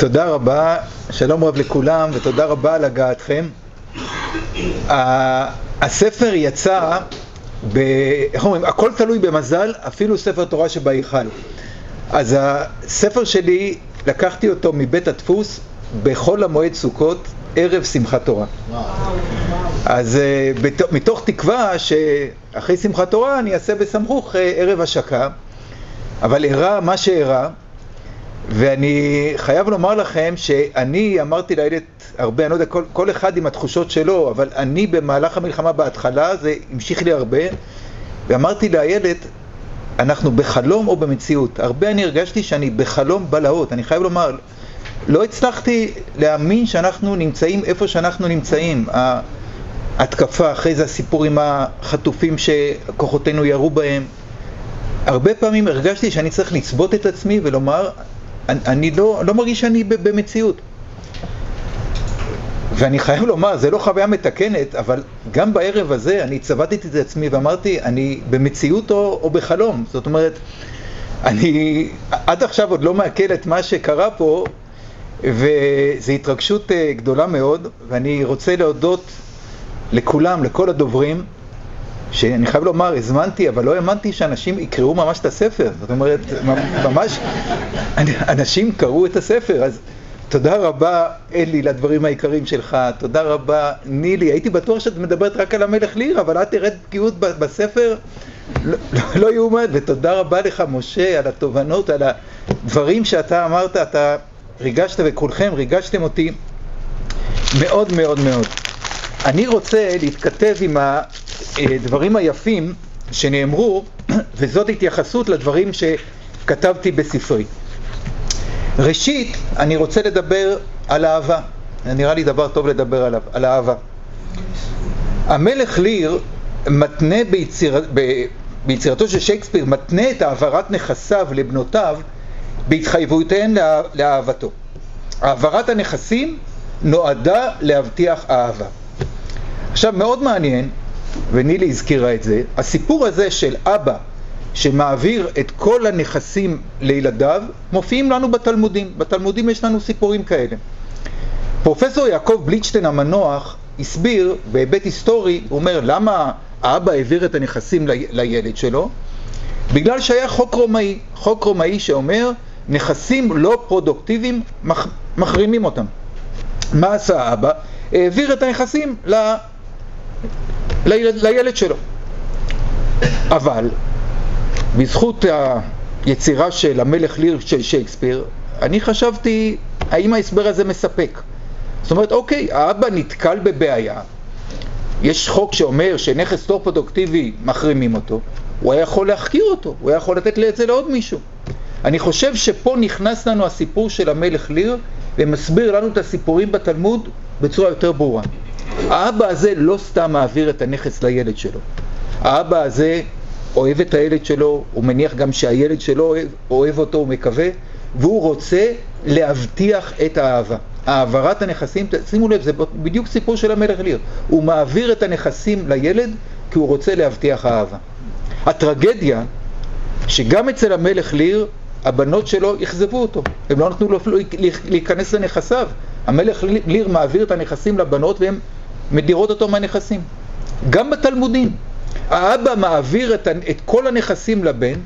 תודה רבה, שלום רב לכולם ותודה רבה על הגעתכם. הספר יצא, ב... איך אומרים, הכל תלוי במזל, אפילו ספר תורה שבהיכל. אז הספר שלי, לקחתי אותו מבית הדפוס בחול המועד סוכות, ערב שמחת תורה. אז מתוך תקווה שאחרי שמחת תורה אני אעשה בסמכוך ערב השקה, אבל אירע מה שאירע. ואני חייב לומר לכם שאני אמרתי לילד הרבה, אני לא יודע, כל, כל אחד עם התחושות שלו, אבל אני במהלך המלחמה בהתחלה, זה המשיך לי הרבה, ואמרתי לילד, אנחנו בחלום או במציאות? הרבה אני הרגשתי שאני בחלום בלהות, אני חייב לומר, לא הצלחתי להאמין שאנחנו נמצאים איפה שאנחנו נמצאים. ההתקפה, אחרי זה הסיפור עם החטופים שכוחותינו ירו בהם. הרבה פעמים הרגשתי שאני צריך לצבות את עצמי ולומר, אני, לא, לא מרגיש שאני במציאות. ואני חייב לומר, זה לא חוויה מתקנת, אבל גם בערב הזה אני צבטתי את עצמי ואמרתי, אני במציאות או, או בחלום. זאת אומרת, אני עד עכשיו עוד לא מעכל את מה שקרה פה, וזו התרגשות אה, גדולה מאוד, ואני רוצה להודות לכולם, לכל הדוברים, שאני חייב לומר, הזמנתי, אבל לא האמנתי שאנשים יקראו ממש את הספר. זאת אומרת, ממש, אנשים קראו את הספר, אז תודה רבה, אלי, לדברים העיקריים שלך, תודה רבה, נילי, הייתי בטוח שאת מדברת רק על המלך ליר, אבל את תראית בקיאות בספר, לא, לא, לא יאומן, ותודה רבה לך, משה, על התובנות, על הדברים שאתה אמרת, אתה ריגשת, וכולכם ריגשתם אותי מאוד מאוד מאוד. אני רוצה להתכתב עם הדברים היפים שנאמרו, וזאת התייחסות לדברים שכתבתי בספרי. ראשית, אני רוצה לדבר על אהבה. נראה לי דבר טוב לדבר עליו, על אהבה. המלך ליר מתנה ביציר... ב... ביצירתו של שייקספיר, מתנה את העברת נכסיו לבנותיו בהתחייבויותיהן לה... לאהבתו. העברת הנכסים נועדה להבטיח אהבה. עכשיו מאוד מעניין, ונילי הזכירה את זה, הסיפור הזה של אבא שמעביר את כל הנכסים לילדיו, מופיעים לנו בתלמודים. בתלמודים יש לנו סיפורים כאלה. פרופסור יעקב בליצ'טיין המנוח הסביר בהיבט היסטורי, הוא אומר למה האבא העביר את הנכסים לילד שלו? בגלל שהיה חוק רומאי, חוק רומאי שאומר נכסים לא פרודוקטיביים מחרימים אותם. מה עשה האבא? העביר את הנכסים ל... לילד, לילד שלו. אבל בזכות היצירה של המלך ליר של שייקספיר, אני חשבתי, האם ההסבר הזה מספק? זאת אומרת, אוקיי, האבא נתקל בבעיה, יש חוק שאומר שנכס לא פרודוקטיבי מחרימים אותו, הוא היה יכול להחקיר אותו, הוא היה יכול לתת את זה לעוד מישהו. אני חושב שפה נכנס לנו הסיפור של המלך ליר ומסביר לנו את הסיפורים בתלמוד בצורה יותר ברורה. האבא הזה לא סתם מעביר את הנכס לילד שלו. האבא הזה אוהב את הילד שלו, הוא מניח גם שהילד שלו אוהב, אוהב אותו, הוא מקווה, והוא רוצה להבטיח את האהבה. העברת הנכסים, שימו לב, זה בדיוק סיפור של המלך ליר. הוא מעביר את הנכסים לילד כי הוא רוצה להבטיח אהבה. הטרגדיה, שגם אצל המלך ליר, הבנות שלו אכזבו אותו. הם לא נתנו לו אפילו להיכנס לנכסיו. המלך ליר מעביר את הנכסים לבנות והן מדירות אותו מהנכסים. גם בתלמודים. האבא מעביר את, את כל הנכסים לבן,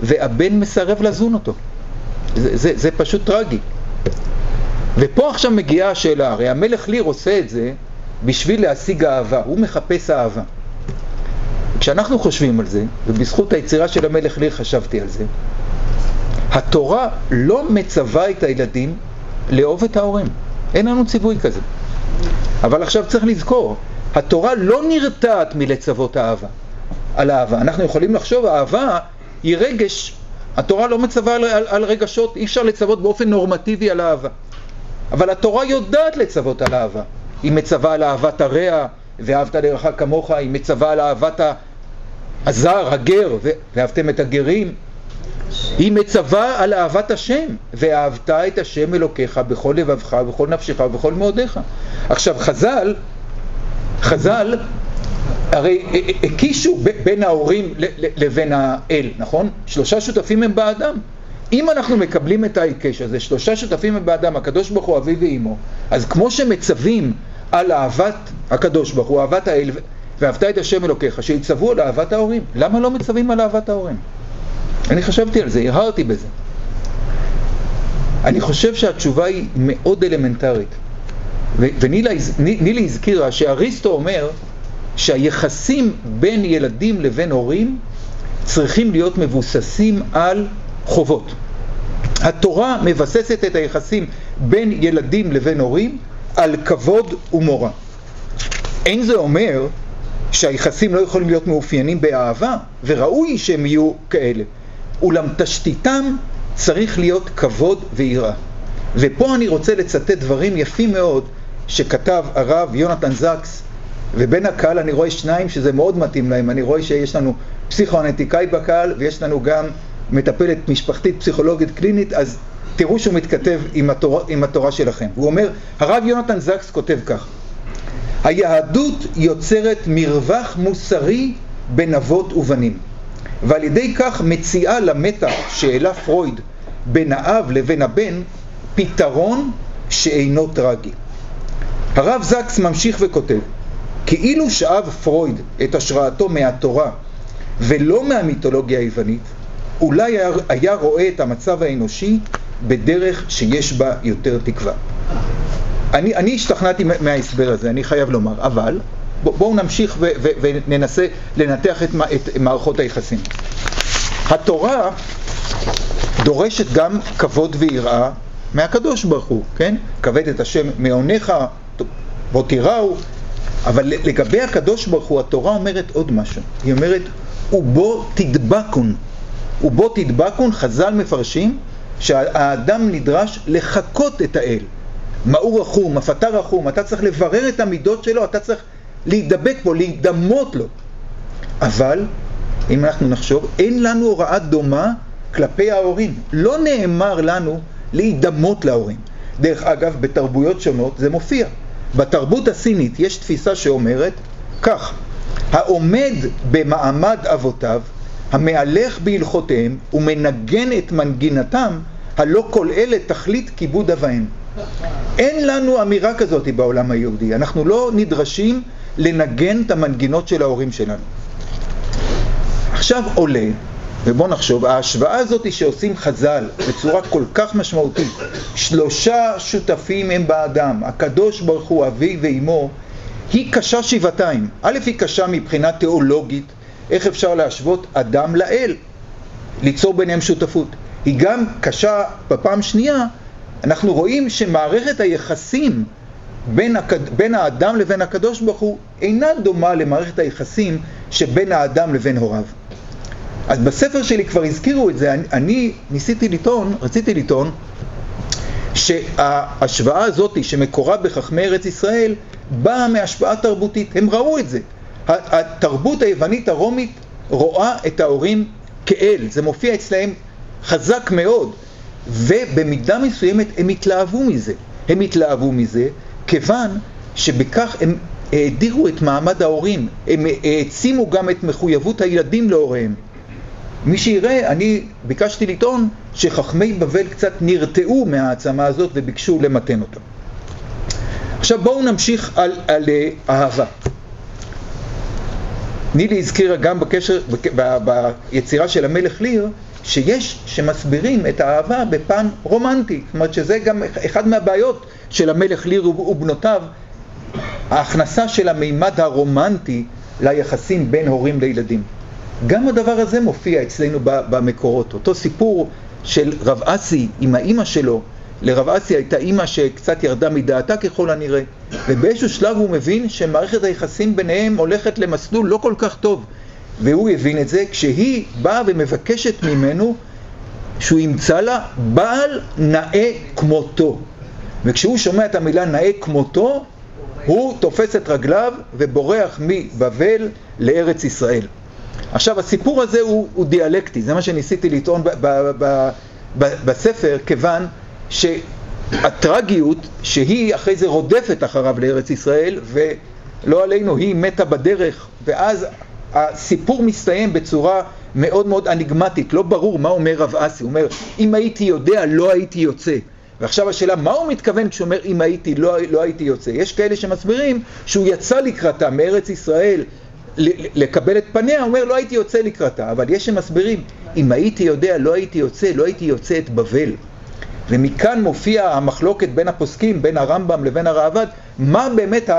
והבן מסרב לזון אותו. זה, זה, זה פשוט טרגי. ופה עכשיו מגיעה השאלה, הרי המלך ליר עושה את זה בשביל להשיג אהבה, הוא מחפש אהבה. כשאנחנו חושבים על זה, ובזכות היצירה של המלך ליר חשבתי על זה, התורה לא מצווה את הילדים לאהוב את ההורים. אין לנו ציווי כזה. אבל עכשיו צריך לזכור, התורה לא נרתעת מלצוות אהבה, על אהבה. אנחנו יכולים לחשוב, אהבה היא רגש, התורה לא מצווה על, על, על רגשות, אי אפשר לצוות באופן נורמטיבי על אהבה. אבל התורה יודעת לצוות על אהבה. היא מצווה על אהבת הרע, ואהבת לרעך כמוך, היא מצווה על אהבת הזר, הגר, ואהבתם את הגרים. היא מצווה על אהבת השם, ואהבת את השם אלוקיך בכל לבבך, בכל נפשך ובכל מאודיך. עכשיו חז"ל, חז"ל הרי הקישו בין ההורים לבין האל, נכון? שלושה שותפים הם באדם. אם אנחנו מקבלים את ההיקש הזה, שלושה שותפים הם באדם, הקדוש ברוך הוא אבי ואימו, אז כמו שמצווים על אהבת הקדוש ברוך הוא, אהבת האל, ואהבת את השם אלוקיך, שיצוו על אהבת ההורים. למה לא מצווים על אהבת ההורים? אני חשבתי על זה, הרהרתי בזה. אני חושב שהתשובה היא מאוד אלמנטרית. ונילי הזכירה שאריסטו אומר שהיחסים בין ילדים לבין הורים צריכים להיות מבוססים על חובות. התורה מבססת את היחסים בין ילדים לבין הורים על כבוד ומורא. אין זה אומר שהיחסים לא יכולים להיות מאופיינים באהבה, וראוי שהם יהיו כאלה. אולם תשתיתם צריך להיות כבוד ויראה. ופה אני רוצה לצטט דברים יפים מאוד שכתב הרב יונתן זקס, ובין הקהל אני רואה שניים שזה מאוד מתאים להם. אני רואה שיש לנו פסיכואנטיקאי בקהל ויש לנו גם מטפלת משפחתית פסיכולוגית קלינית, אז תראו שהוא מתכתב עם התורה, עם התורה שלכם. הוא אומר, הרב יונתן זקס כותב כך: היהדות יוצרת מרווח מוסרי בין אבות ובנים, ועל ידי כך מציעה למתח שהעלה פרויד בין האב לבין הבן פתרון שאינו טרגי. הרב זקס ממשיך וכותב, כאילו שאב פרויד את השראתו מהתורה ולא מהמיתולוגיה היוונית, אולי היה רואה את המצב האנושי בדרך שיש בה יותר תקווה. אני, אני השתכנעתי מההסבר הזה, אני חייב לומר, אבל בואו נמשיך ו, ו, וננסה לנתח את, את מערכות היחסים. התורה דורשת גם כבוד ויראה מהקדוש ברוך הוא, כן? כבד את השם מעונך, בוא תיראו, אבל לגבי הקדוש ברוך הוא התורה אומרת עוד משהו, היא אומרת ובו תדבקון, ובו תדבקון, חז"ל מפרשים שהאדם נדרש לחקות את האל. מאור רחום, הפתה רחום, אתה צריך לברר את המידות שלו, אתה צריך להידבק בו, להידמות לו. אבל, אם אנחנו נחשוב, אין לנו הוראה דומה כלפי ההורים. לא נאמר לנו להידמות להורים. דרך אגב, בתרבויות שונות זה מופיע. בתרבות הסינית יש תפיסה שאומרת כך, העומד במעמד אבותיו, המהלך בהלכותיהם ומנגן את מנגינתם, הלא כל אלה תכלית כיבוד אב. אין לנו אמירה כזאת בעולם היהודי, אנחנו לא נדרשים לנגן את המנגינות של ההורים שלנו. עכשיו עולה, ובואו נחשוב, ההשוואה הזאת שעושים חז"ל בצורה כל כך משמעותית, שלושה שותפים הם באדם, הקדוש ברוך הוא אבי ואימו, היא קשה שבעתיים. א', היא קשה מבחינה תיאולוגית, איך אפשר להשוות אדם לאל, ליצור ביניהם שותפות. היא גם קשה בפעם שנייה, אנחנו רואים שמערכת היחסים בין, הקד... בין האדם לבין הקדוש ברוך הוא אינה דומה למערכת היחסים שבין האדם לבין הוריו. אז בספר שלי כבר הזכירו את זה, אני, אני ניסיתי לטעון, רציתי לטעון, שההשוואה הזאת שמקורה בחכמי ארץ ישראל באה מהשפעה תרבותית, הם ראו את זה. התרבות היוונית הרומית רואה את ההורים כאל, זה מופיע אצלהם חזק מאוד, ובמידה מסוימת הם התלהבו מזה. הם התלהבו מזה כיוון שבכך הם האדירו את מעמד ההורים, הם העצימו גם את מחויבות הילדים להוריהם. מי שיראה, אני ביקשתי לטעון שחכמי בבל קצת נרתעו מהעצמה הזאת וביקשו למתן אותה. עכשיו בואו נמשיך על, על uh, אהבה. נילי הזכירה גם בקשר, ב, ב, ביצירה של המלך ליר, שיש שמסבירים את האהבה בפן רומנטי. זאת אומרת שזה גם אחד מהבעיות של המלך ליר ובנותיו, ההכנסה של המימד הרומנטי ליחסים בין הורים לילדים. גם הדבר הזה מופיע אצלנו במקורות. אותו סיפור של רב אסי עם האימא שלו, לרב אסי הייתה אימא שקצת ירדה מדעתה ככל הנראה, ובאיזשהו שלב הוא מבין שמערכת היחסים ביניהם הולכת למסלול לא כל כך טוב, והוא הבין את זה כשהיא באה ומבקשת ממנו שהוא ימצא לה בעל נאה כמותו. וכשהוא שומע את המילה נאה כמותו, הוא תופס את רגליו ובורח מבבל לארץ ישראל. עכשיו הסיפור הזה הוא, הוא דיאלקטי, זה מה שניסיתי לטעון ב, ב, ב, ב, בספר, כיוון שהטרגיות שהיא אחרי זה רודפת אחריו לארץ ישראל, ולא עלינו, היא מתה בדרך, ואז הסיפור מסתיים בצורה מאוד מאוד אניגמטית, לא ברור מה אומר רב אסי, הוא אומר, אם הייתי יודע לא הייתי יוצא. ועכשיו השאלה, מה הוא מתכוון כשהוא אומר אם הייתי, לא, לא הייתי יוצא? יש כאלה שמסבירים שהוא יצא לקראתה מארץ ישראל לקבל את פניה, הוא אומר לא הייתי יוצא לקראתה, אבל יש שמסבירים, אם הייתי יודע לא הייתי יוצא, לא הייתי יוצא את בבל. ומכאן מופיע המחלוקת בין הפוסקים, בין הרמב"ם לבין הראב"ד, מה באמת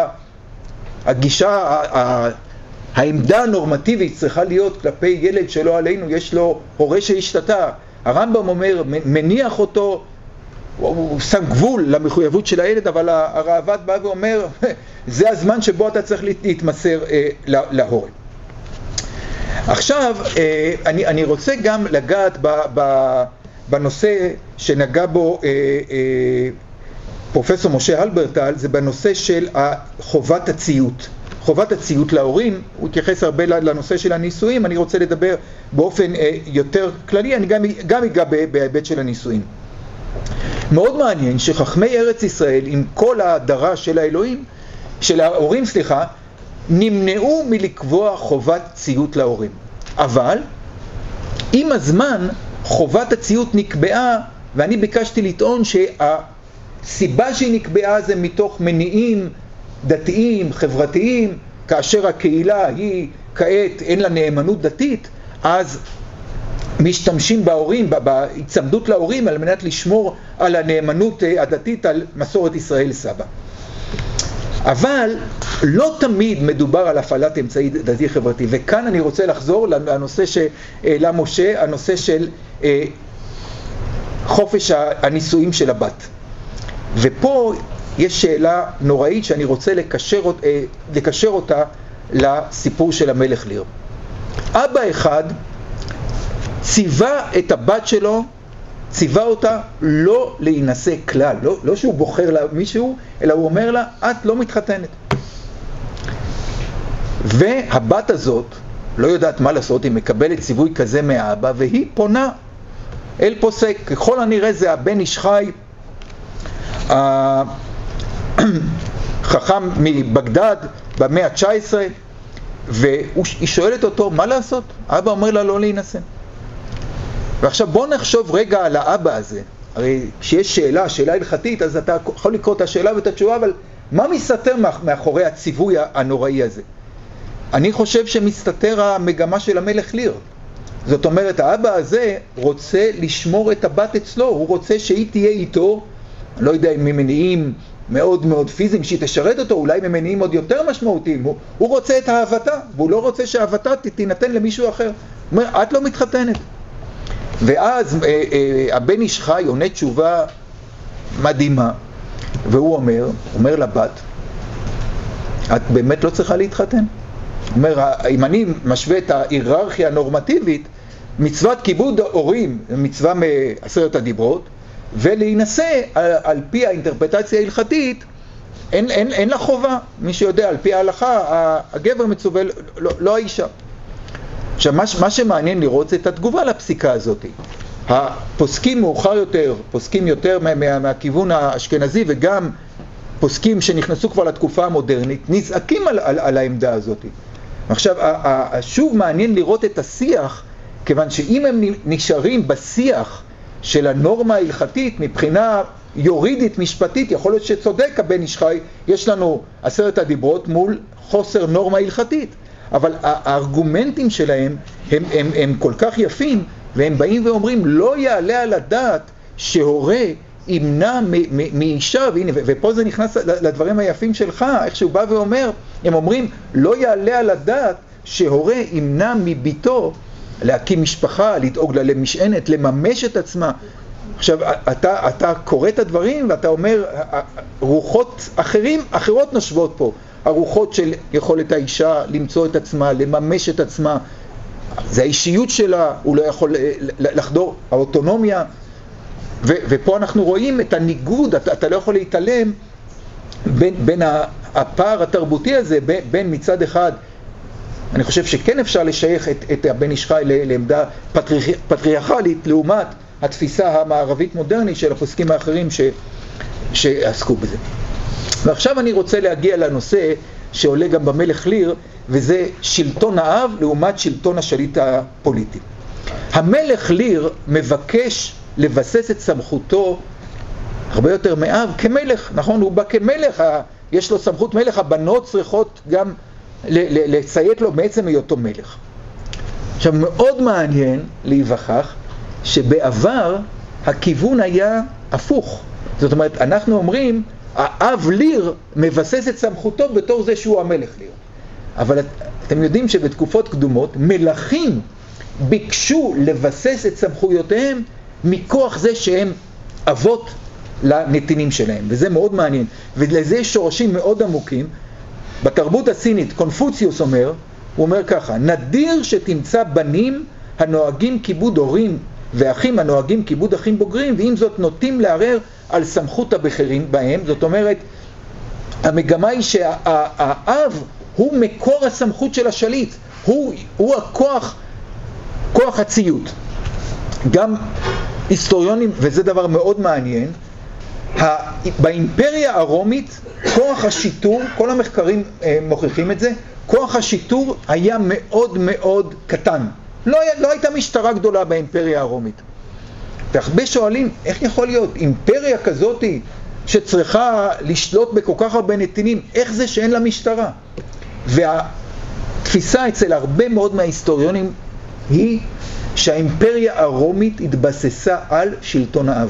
הגישה, העמדה הנורמטיבית צריכה להיות כלפי ילד שלא עלינו, יש לו הורה שהשתתה. הרמב"ם אומר, מניח אותו, הוא שם גבול למחויבות של הילד, אבל הראב"ד בא ואומר, זה הזמן שבו אתה צריך להתמסר אה, להורה. עכשיו, אה, אני, אני רוצה גם לגעת ב, ב, בנושא שנגע בו אה, אה, פרופסור משה הלברטל, זה בנושא של חובת הציות. חובת הציות להורים, הוא התייחס הרבה לנושא של הנישואים, אני רוצה לדבר באופן אה, יותר כללי, אני גם, גם אגע בהיבט של הנישואים. מאוד מעניין שחכמי ארץ ישראל, עם כל ההדרה של האלוהים, של ההורים, סליחה, נמנעו מלקבוע חובת ציות להורים. אבל עם הזמן חובת הציות נקבעה, ואני ביקשתי לטעון שהסיבה שהיא נקבעה זה מתוך מניעים דתיים, חברתיים, כאשר הקהילה היא כעת אין לה נאמנות דתית, אז משתמשים בהורים, בהיצמדות להורים על מנת לשמור על הנאמנות אה, הדתית, על מסורת ישראל סבא. אבל לא תמיד מדובר על הפעלת אמצעי דתי חברתי, וכאן אני רוצה לחזור לנושא שהעלה משה, הנושא של אה, חופש הנישואים של הבת. ופה יש שאלה נוראית שאני רוצה לקשר, אה, לקשר אותה לסיפור של המלך ליר. אבא אחד ציווה את הבת שלו, ציווה אותה לא להינשא כלל, לא, לא שהוא בוחר לה מישהו, אלא הוא אומר לה, את לא מתחתנת. והבת הזאת לא יודעת מה לעשות, היא מקבלת ציווי כזה מהאבא, והיא פונה אל פוסק. ככל הנראה זה הבן איש חי, החכם מבגדד במאה ה-19, והיא שואלת אותו, מה לעשות? אבא אומר לה לא להינשא. ועכשיו בוא נחשוב רגע על האבא הזה. הרי כשיש שאלה, שאלה הלכתית, אז אתה יכול לקרוא את השאלה ואת התשובה, אבל מה מסתתר מאחורי הציווי הנוראי הזה? אני חושב שמסתתר המגמה של המלך ליר. זאת אומרת, האבא הזה רוצה לשמור את הבת אצלו, הוא רוצה שהיא תהיה איתו, אני לא יודע אם ממניעים מאוד מאוד פיזיים, שהיא תשרת אותו, אולי ממניעים עוד יותר משמעותיים. הוא, הוא רוצה את אהבתה, והוא לא רוצה שאהבתה תינתן למישהו אחר. הוא אומר, את לא מתחתנת. ואז אה, אה, הבן איש חי עונה תשובה מדהימה, והוא אומר, אומר לבת, את באמת לא צריכה להתחתן. אומר, אם אני משווה את ההיררכיה הנורמטיבית, מצוות כיבוד הורים, מצווה מעשרת הדיברות, ולהינשא על, על פי האינטרפטציה ההלכתית, אין, אין, אין לה חובה. מי שיודע, על פי ההלכה, הגבר מצווה, לא, לא האישה. עכשיו, מה, מה שמעניין לראות זה את התגובה לפסיקה הזאת. הפוסקים מאוחר יותר, פוסקים יותר מה, מה, מהכיוון האשכנזי וגם פוסקים שנכנסו כבר לתקופה המודרנית, נזעקים על, על, על העמדה הזאת. עכשיו, שוב מעניין לראות את השיח, כיוון שאם הם נשארים בשיח של הנורמה ההלכתית מבחינה יורידית משפטית, יכול להיות שצודק הבן איש חי, יש לנו עשרת הדיברות מול חוסר נורמה הלכתית. אבל הארגומנטים שלהם הם, הם, הם כל כך יפים, והם באים ואומרים, לא יעלה על הדעת שהורה ימנע מאישה, והנה, ופה זה נכנס לדברים היפים שלך, איך שהוא בא ואומר, הם אומרים, לא יעלה על הדעת שהורה ימנע מביתו להקים משפחה, לדאוג לה למשענת, לממש את עצמה. עכשיו, אתה, אתה קורא את הדברים ואתה אומר, רוחות אחרים, אחרות נושבות פה. הרוחות של יכולת האישה למצוא את עצמה, לממש את עצמה. זה האישיות שלה, הוא לא יכול אה, לחדור, האוטונומיה. ו, ופה אנחנו רואים את הניגוד, אתה, אתה לא יכול להתעלם בין, בין הפער התרבותי הזה, בין, בין מצד אחד, אני חושב שכן אפשר לשייך את, את הבן איש חי לעמדה פטריח, פטריארכלית לעומת התפיסה המערבית מודרנית של הפוסקים האחרים ש, שעסקו בזה. ועכשיו אני רוצה להגיע לנושא שעולה גם במלך ליר, וזה שלטון האב לעומת שלטון השליט הפוליטי. המלך ליר מבקש לבסס את סמכותו הרבה יותר מאב כמלך, נכון? הוא בא כמלך, יש לו סמכות מלך, הבנות צריכות גם לציית לו מעצם היותו מלך. עכשיו, מאוד מעניין להיווכח שבעבר הכיוון היה הפוך. זאת אומרת, אנחנו אומרים, האב ליר מבסס את סמכותו בתור זה שהוא המלך ליר. אבל את, אתם יודעים שבתקופות קדומות מלכים ביקשו לבסס את סמכויותיהם מכוח זה שהם אבות לנתינים שלהם, וזה מאוד מעניין, ולזה יש שורשים מאוד עמוקים. בתרבות הסינית, קונפוציוס אומר, הוא אומר ככה, נדיר שתמצא בנים הנוהגים כיבוד הורים ואחים הנוהגים כיבוד אחים בוגרים, ועם זאת נוטים לערער על סמכות הבכירים בהם, זאת אומרת, המגמה היא שהאב הוא מקור הסמכות של השליט, הוא, הוא הכוח, כוח הציות. גם היסטוריונים, וזה דבר מאוד מעניין, באימפריה הרומית כוח השיטור, כל המחקרים אה, מוכיחים את זה, כוח השיטור היה מאוד מאוד קטן. לא, לא הייתה משטרה גדולה באימפריה הרומית. והרבה שואלים, איך יכול להיות אימפריה כזאתי שצריכה לשלוט בכל כך הרבה נתינים, איך זה שאין לה משטרה? והתפיסה אצל הרבה מאוד מההיסטוריונים היא שהאימפריה הרומית התבססה על שלטון האב.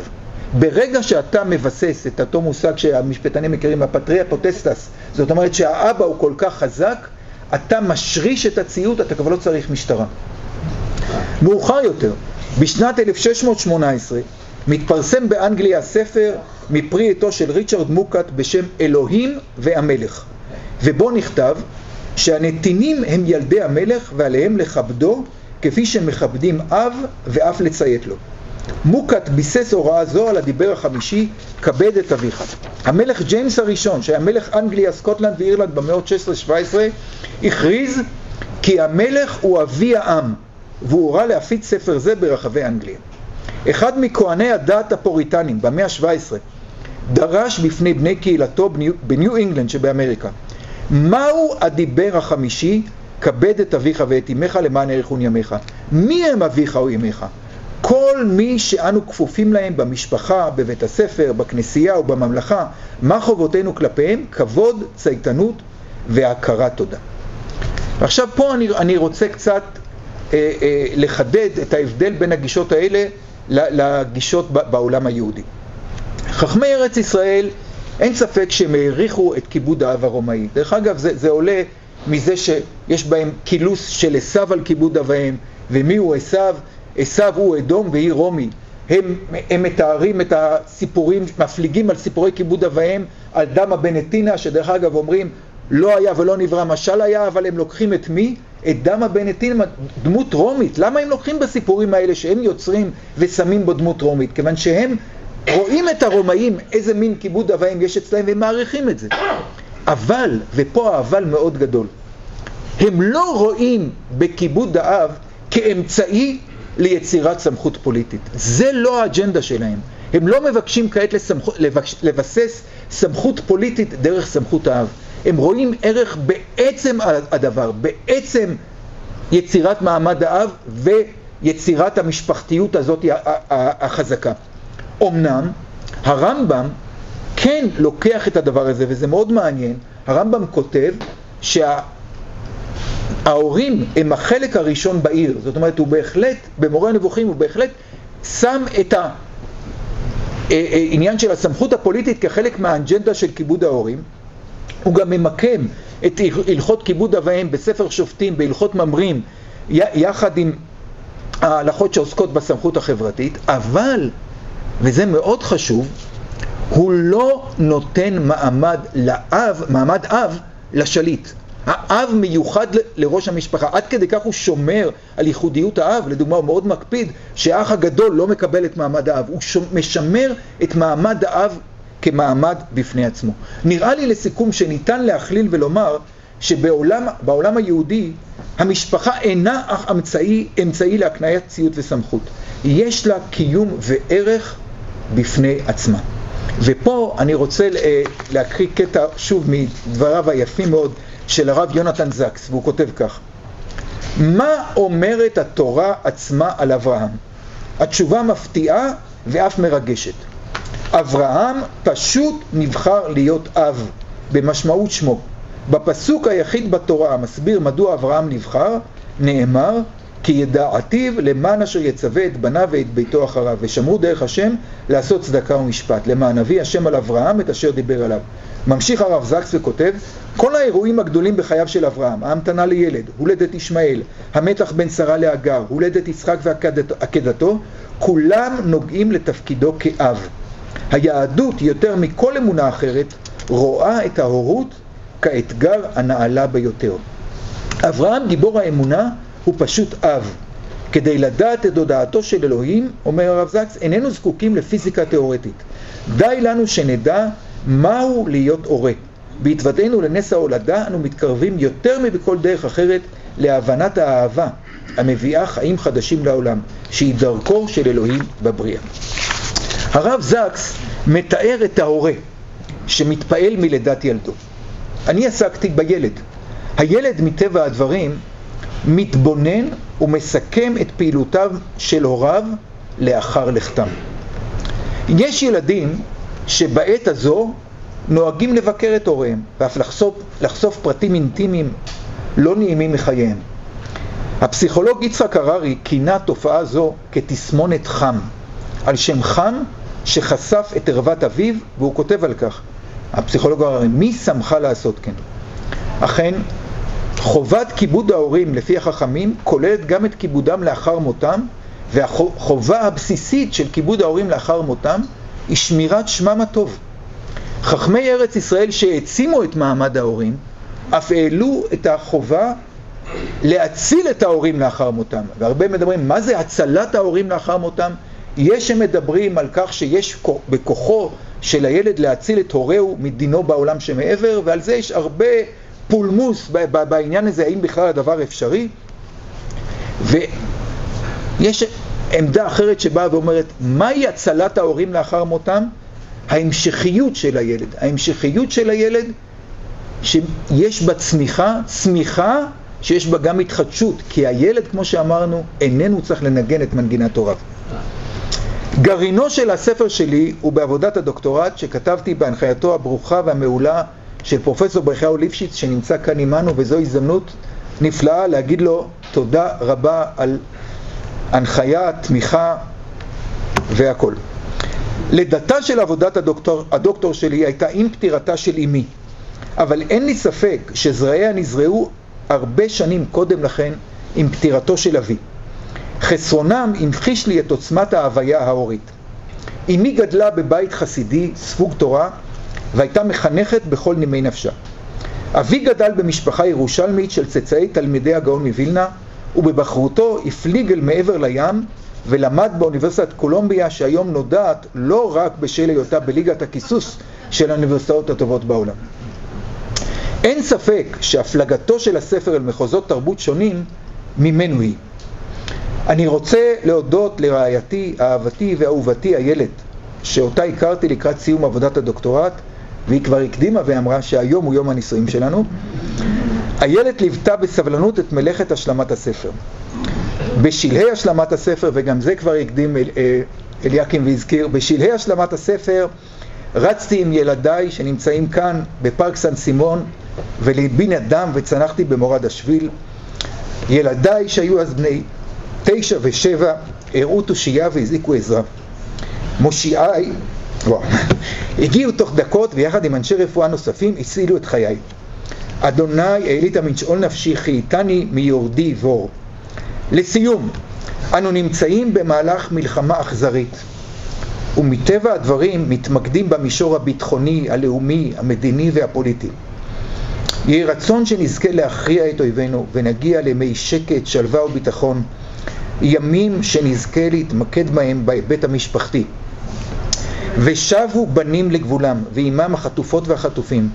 ברגע שאתה מבסס את אותו מושג שהמשפטנים מכירים, הפטריה פוטסטס, זאת אומרת שהאבא הוא כל כך חזק, אתה משריש את הציות, אתה כבר לא צריך משטרה. מאוחר יותר, בשנת 1618, מתפרסם באנגליה ספר מפרי עטו של ריצ'רד מוקאט בשם אלוהים והמלך, ובו נכתב שהנתינים הם ילדי המלך ועליהם לכבדו כפי שמכבדים אב ואף לציית לו. מוקאט ביסס הוראה זו על הדיבר החמישי, כבד את אביך. המלך ג'יימס הראשון, שהיה מלך אנגליה, סקוטלנד ואירלנד במאות 16-17, הכריז כי המלך הוא אבי העם, והוא הורה להפיץ ספר זה ברחבי אנגליה. אחד מכהני הדת הפוריטנים במאה ה-17 דרש בפני בני קהילתו בניו אינגלנד שבאמריקה מהו הדיבר החמישי כבד את אביך ואת אמך למען יאריכון ימיך מי הם אביך או אמך? כל מי שאנו כפופים להם במשפחה, בבית הספר, בכנסייה או בממלכה, מה חובותינו כלפיהם? כבוד, צייתנות והכרת תודה. עכשיו פה אני, אני רוצה קצת אה, אה, לחדד את ההבדל בין הגישות האלה לגישות בעולם היהודי. חכמי ארץ ישראל, אין ספק שהם העריכו את כיבוד האב הרומאי. דרך אגב, זה, זה עולה מזה שיש בהם קילוס של עשיו על כיבוד אביהם, ומי הוא עשיו? עשיו הוא אדום והיא רומי. הם, הם מתארים את הסיפורים, מפליגים על סיפורי כיבוד אביהם, על דם הבנטינה, שדרך אגב אומרים, לא היה ולא נברא משל היה, אבל הם לוקחים את מי? את דם הבנטינה, דמות רומית. למה הם לוקחים בסיפורים האלה שהם יוצרים ושמים בו דמות רומית? כיוון שהם רואים את הרומאים, איזה מין כיבוד אביהם יש אצלהם, והם מעריכים את זה. אבל, ופה האבל מאוד גדול, הם לא רואים בכיבוד האב כאמצעי ליצירת סמכות פוליטית. זה לא האג'נדה שלהם. הם לא מבקשים כעת לסמכ... לבש... לבסס סמכות פוליטית דרך סמכות האב. הם רואים ערך בעצם הדבר, בעצם יצירת מעמד האב ויצירת המשפחתיות הזאת החזקה. אמנם הרמב"ם כן לוקח את הדבר הזה, וזה מאוד מעניין, הרמב"ם כותב שה... ההורים הם החלק הראשון בעיר, זאת אומרת הוא בהחלט, במורה הנבוכים הוא בהחלט שם את העניין אה, אה, של הסמכות הפוליטית כחלק מהאג'נדה של כיבוד ההורים, הוא גם ממקם את הלכות כיבוד אב ואם בספר שופטים, בהלכות ממרים, יחד עם ההלכות שעוסקות בסמכות החברתית, אבל, וזה מאוד חשוב, הוא לא נותן מעמד לאב, מעמד אב לשליט. האב מיוחד לראש המשפחה, עד כדי כך הוא שומר על ייחודיות האב, לדוגמה הוא מאוד מקפיד שהאח הגדול לא מקבל את מעמד האב, הוא משמר את מעמד האב כמעמד בפני עצמו. נראה לי לסיכום שניתן להכליל ולומר שבעולם היהודי המשפחה אינה אך אמצעי, אמצעי להקניית ציות וסמכות, יש לה קיום וערך בפני עצמה. ופה אני רוצה אה, להקריא קטע שוב מדבריו היפים מאוד של הרב יונתן זקס, והוא כותב כך: מה אומרת התורה עצמה על אברהם? התשובה מפתיעה ואף מרגשת. אברהם פשוט נבחר להיות אב, במשמעות שמו. בפסוק היחיד בתורה המסביר מדוע אברהם נבחר, נאמר כי ידעתיו למען אשר יצווה את בניו ואת ביתו אחריו, ושמרו דרך השם לעשות צדקה ומשפט, למען אבי השם על אברהם את אשר דיבר עליו. ממשיך הרב זקס וכותב, כל האירועים הגדולים בחייו של אברהם, ההמתנה לילד, הולדת ישמעאל, המתח בין שרה להגר, הולדת יצחק ועקדתו, כולם נוגעים לתפקידו כאב. היהדות, יותר מכל אמונה אחרת, רואה את ההורות כאתגר הנעלה ביותר. אברהם, גיבור האמונה, הוא פשוט אב. כדי לדעת את הודעתו של אלוהים, אומר הרב זקס, איננו זקוקים לפיזיקה תיאורטית. די לנו שנדע מהו להיות הורה. בהתוודענו לנס ההולדה אנו מתקרבים יותר מבכל דרך אחרת להבנת האהבה המביאה חיים חדשים לעולם, שהיא דרכו של אלוהים בבריאה. הרב זקס מתאר את ההורה שמתפעל מלידת ילדו. אני עסקתי בילד. הילד מטבע הדברים מתבונן ומסכם את פעילותיו של הוריו לאחר לכתם. יש ילדים שבעת הזו נוהגים לבקר את הוריהם ואף לחשוף, לחשוף פרטים אינטימיים לא נעימים מחייהם. הפסיכולוג יצחק הררי כינה תופעה זו כתסמונת חם, על שם חם שחשף את ערוות אביו, והוא כותב על כך, הפסיכולוג הררי, מי שמך לעשות כן? אכן, חובת כיבוד ההורים לפי החכמים כוללת גם את כיבודם לאחר מותם, והחובה הבסיסית של כיבוד ההורים לאחר מותם היא שמירת שמם הטוב. חכמי ארץ ישראל שהעצימו את מעמד ההורים, אף העלו את החובה להציל את ההורים לאחר מותם. והרבה מדברים, מה זה הצלת ההורים לאחר מותם? יש שמדברים על כך שיש בכוחו של הילד להציל את הורהו מדינו בעולם שמעבר, ועל זה יש הרבה פולמוס בעניין הזה, האם בכלל הדבר אפשרי. ויש עמדה אחרת שבאה ואומרת, מהי הצלת ההורים לאחר מותם? ההמשכיות של הילד. ההמשכיות של הילד שיש בה צמיחה, צמיחה שיש בה גם התחדשות, כי הילד, כמו שאמרנו, איננו צריך לנגן את מנגינת הוריו. גרעינו של הספר שלי הוא בעבודת הדוקטורט שכתבתי בהנחייתו הברוכה והמעולה של פרופסור ברכיהו ליפשיץ שנמצא כאן עמנו וזו הזדמנות נפלאה להגיד לו תודה רבה על הנחיה, תמיכה והכל. לידתה של עבודת הדוקטור, הדוקטור שלי הייתה עם פטירתה של אמי, אבל אין לי ספק שזרעיה נזרעו הרבה שנים קודם לכן עם פטירתו של אבי. חסרונם המחיש לי את עוצמת ההוויה ההורית. אמי גדלה בבית חסידי, ספוג תורה, והייתה מחנכת בכל נימי נפשה. אבי גדל במשפחה ירושלמית של צאצאי תלמידי הגאון מווילנה, ובבחרותו הפליג אל מעבר לים ולמד באוניברסיטת קולומביה שהיום נודעת לא רק בשל היותה בליגת הכיסוס של האוניברסיטאות הטובות בעולם. אין ספק שהפלגתו של הספר אל מחוזות תרבות שונים ממנו היא. אני רוצה להודות לרעייתי, אהבתי ואהובתי איילת, שאותה הכרתי לקראת סיום עבודת הדוקטורט, והיא כבר הקדימה ואמרה שהיום הוא יום הנישואים שלנו. איילת ליוותה בסבלנות את מלאכת השלמת הספר. בשלהי השלמת הספר, וגם זה כבר הקדים אל, אה, אליקים והזכיר, בשלהי השלמת הספר רצתי עם ילדיי שנמצאים כאן בפארק סן סימון וליבי נדם וצנחתי במורד השביל. ילדיי שהיו אז בני תשע ושבע הראו תושייה והזעיקו עזרה. מושיעיי, הגיעו תוך דקות ויחד עם אנשי רפואה נוספים הצילו את חיי. אדוני העלית מן שאול נפשי חייתני מיורדי בור. לסיום, אנו נמצאים במהלך מלחמה אכזרית, ומטבע הדברים מתמקדים במישור הביטחוני, הלאומי, המדיני והפוליטי. יהי רצון שנזכה להכריע את אויבינו ונגיע לימי שקט, שלווה וביטחון, ימים שנזכה להתמקד בהם בהיבט המשפחתי. ושבו בנים לגבולם, ועמם החטופות והחטופים,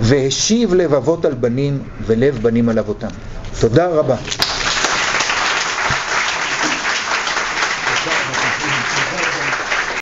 והשיב לבבות על בנים ולב בנים על אבותם. תודה רבה.